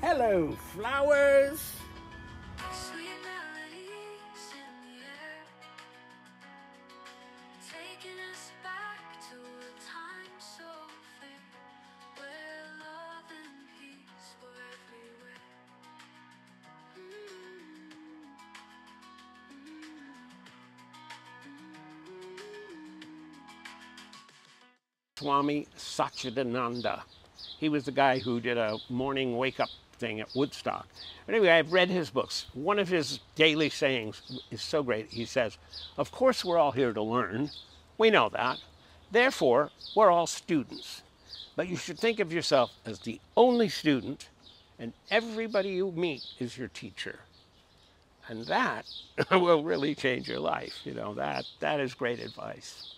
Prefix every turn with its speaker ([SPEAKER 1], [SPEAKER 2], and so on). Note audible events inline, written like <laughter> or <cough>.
[SPEAKER 1] Hello, flowers. Swami Satchidananda. He was the guy who did a morning wake up thing at Woodstock. Anyway, I've read his books. One of his daily sayings is so great. He says, Of course, we're all here to learn. We know that. Therefore, we're all students. But you should think of yourself as the only student, and everybody you meet is your teacher. And that <laughs> will really change your life. You know, that, that is great advice.